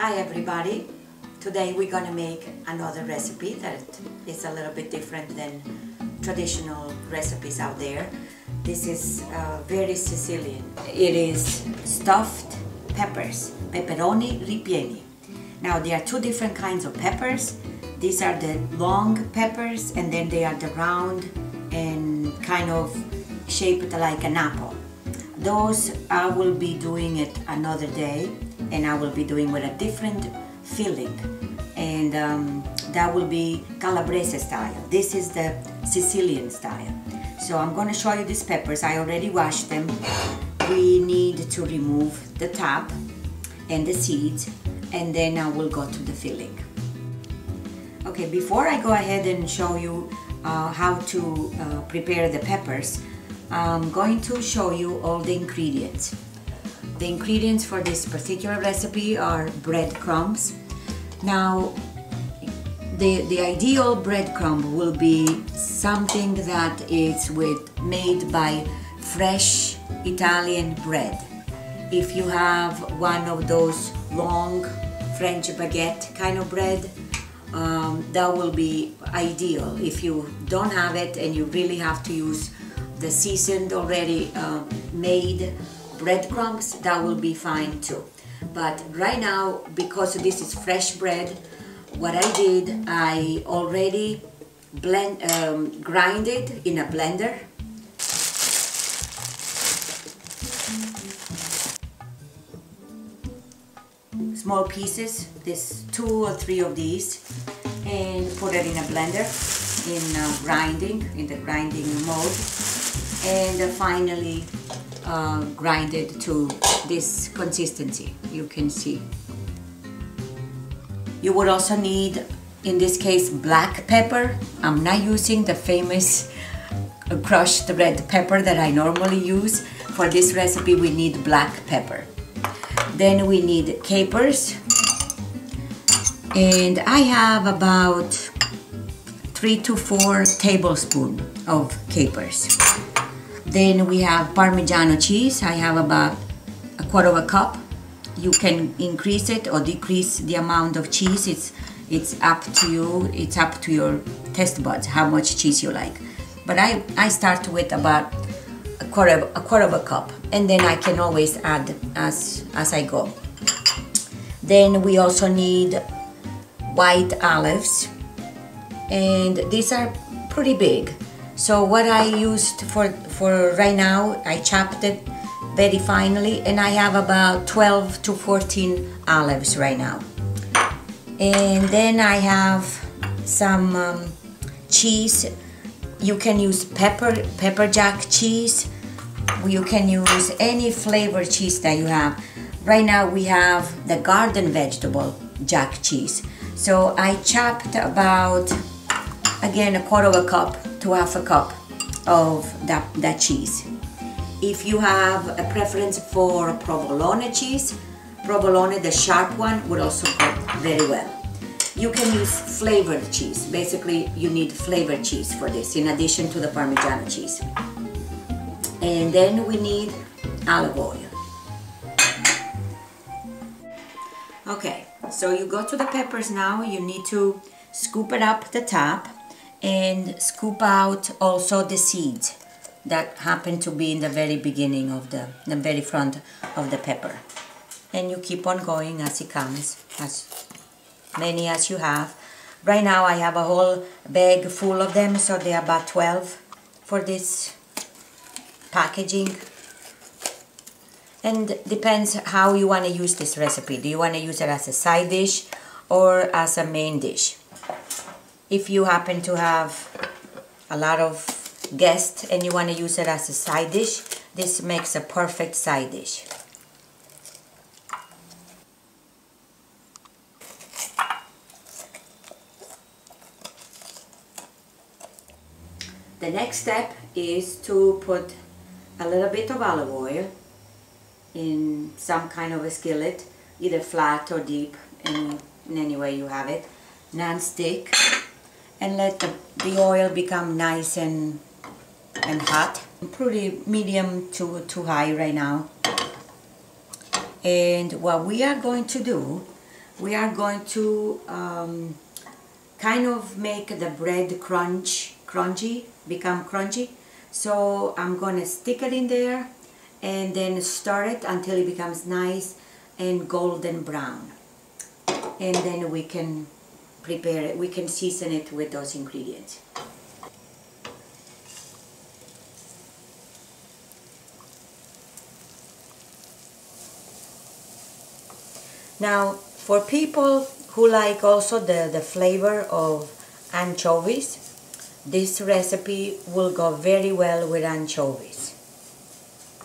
Hi everybody! Today we're gonna make another recipe that is a little bit different than traditional recipes out there. This is uh, very Sicilian. It is stuffed peppers, peperoni ripieni. Now there are two different kinds of peppers. These are the long peppers and then they are the round and kind of shaped like an apple. Those I will be doing it another day and I will be doing with a different filling and um, that will be Calabrese style. This is the Sicilian style. So I'm going to show you these peppers. I already washed them. We need to remove the top and the seeds and then I will go to the filling. Okay, before I go ahead and show you uh, how to uh, prepare the peppers, I'm going to show you all the ingredients. The ingredients for this particular recipe are breadcrumbs. Now, the, the ideal breadcrumb will be something that is with made by fresh Italian bread. If you have one of those long French baguette kind of bread, um, that will be ideal. If you don't have it and you really have to use the seasoned already uh, made breadcrumbs, that will be fine too. But right now, because this is fresh bread, what I did, I already blend, um, grind it in a blender. Small pieces, this two or three of these, and put it in a blender in grinding, in the grinding mode, and uh, finally uh, grind it to this consistency you can see. You would also need, in this case, black pepper. I'm not using the famous crushed red pepper that I normally use. For this recipe, we need black pepper. Then we need capers. And I have about three to four tablespoons of capers. Then we have Parmigiano cheese. I have about a quarter of a cup. You can increase it or decrease the amount of cheese. It's it's up to you. It's up to your taste buds how much cheese you like. But I, I start with about a quarter of, a quarter of a cup, and then I can always add as as I go. Then we also need white olives, and these are pretty big. So what I used for, for right now, I chopped it very finely and I have about 12 to 14 olives right now. And then I have some um, cheese. You can use pepper, pepper jack cheese. You can use any flavor cheese that you have. Right now we have the garden vegetable jack cheese. So I chopped about, again, a quarter of a cup to half a cup of that, that cheese. If you have a preference for provolone cheese, provolone, the sharp one, would also go very well. You can use flavored cheese. Basically, you need flavored cheese for this, in addition to the Parmigiano cheese. And then we need olive oil. Okay, so you go to the peppers now. You need to scoop it up the top and scoop out also the seeds that happen to be in the very beginning of the, the very front of the pepper. And you keep on going as it comes, as many as you have. Right now I have a whole bag full of them, so they are about 12 for this packaging. And depends how you want to use this recipe. Do you want to use it as a side dish or as a main dish? If you happen to have a lot of guests and you want to use it as a side dish, this makes a perfect side dish. The next step is to put a little bit of olive oil in some kind of a skillet, either flat or deep, in, in any way you have it, non-stick and let the, the oil become nice and and hot pretty medium to, to high right now and what we are going to do we are going to um, kind of make the bread crunch, crunchy, become crunchy. So I'm gonna stick it in there and then stir it until it becomes nice and golden brown. And then we can prepare it, we can season it with those ingredients. Now, for people who like also the, the flavor of anchovies, this recipe will go very well with anchovies.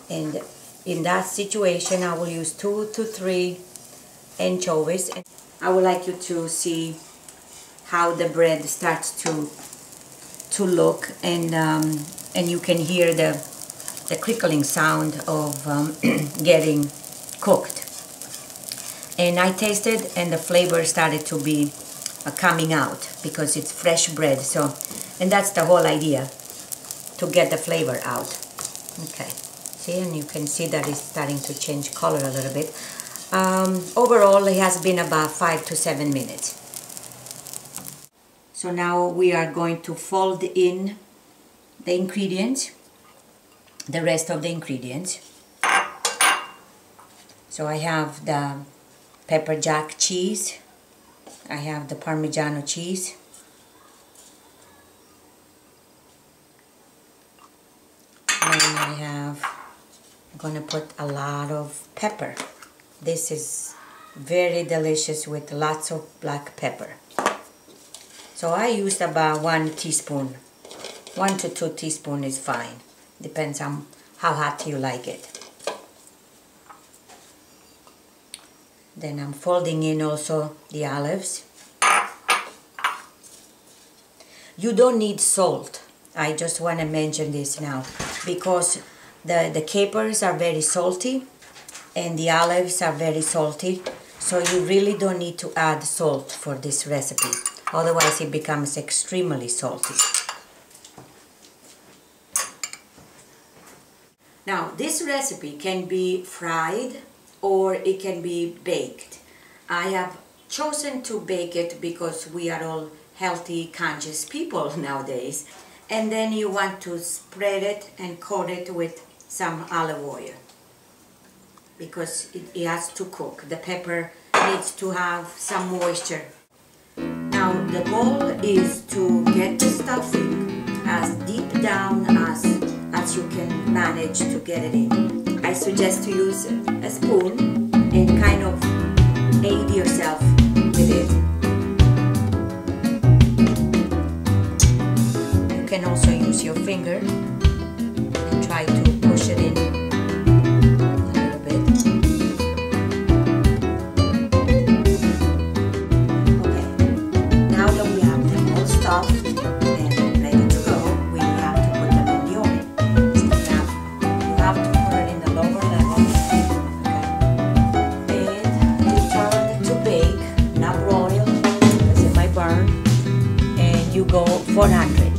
And in that situation, I will use two to three anchovies. I would like you to see how the bread starts to to look and um, and you can hear the the crickling sound of um, getting cooked. And I tasted and the flavor started to be uh, coming out because it's fresh bread. So and that's the whole idea to get the flavor out. Okay. See and you can see that it's starting to change color a little bit. Um, overall it has been about five to seven minutes so now we are going to fold in the ingredients the rest of the ingredients so I have the pepper jack cheese. I have the Parmigiano cheese. And I have, I'm gonna put a lot of pepper. This is very delicious with lots of black pepper. So I used about one teaspoon. One to two teaspoon is fine. Depends on how hot you like it. Then I'm folding in also the olives. You don't need salt. I just want to mention this now because the, the capers are very salty and the olives are very salty. So you really don't need to add salt for this recipe. Otherwise it becomes extremely salty. Now this recipe can be fried or it can be baked. I have chosen to bake it because we are all healthy, conscious people nowadays. And then you want to spread it and coat it with some olive oil because it, it has to cook. The pepper needs to have some moisture. Now the goal is to get the stuffing as deep down as, as you can manage to get it in. I suggest to use a spoon and kind of aid yourself with it. You can also use your finger Four hundred,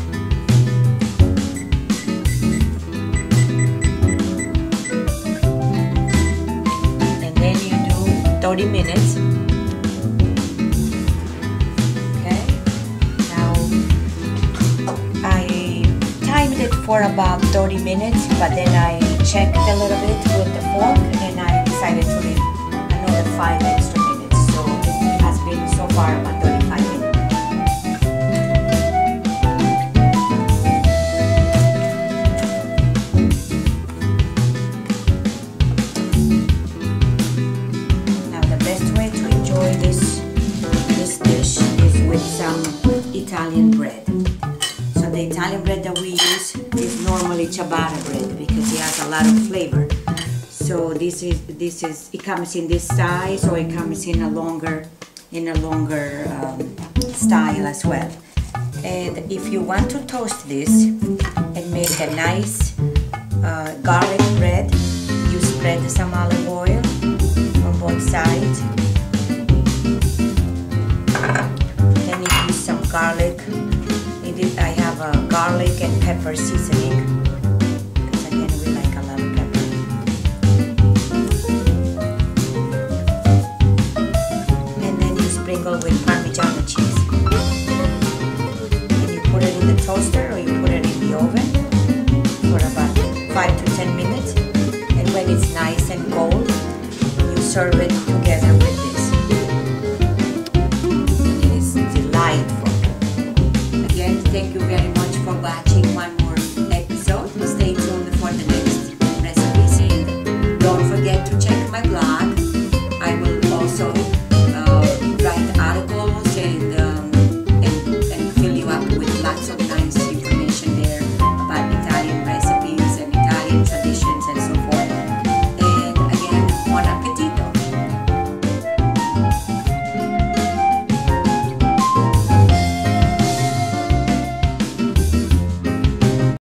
And then you do 30 minutes. Okay. Now I timed it for about 30 minutes, but then I checked a little bit with the fork and I decided to leave another 5 extra minutes. So it has been so far about 30 Italian bread. So the Italian bread that we use is normally ciabatta bread because it has a lot of flavor. So this is this is it comes in this size or it comes in a longer in a longer um, style as well. And if you want to toast this and make a nice uh, garlic bread, you spread some olive oil on both sides. Garlic. I have a garlic and pepper seasoning. And then vegetable with Parmigiano cheese. And you put it in the toaster or you put it in the oven for about 5 to 10 minutes. And when it's nice and cold, you serve it together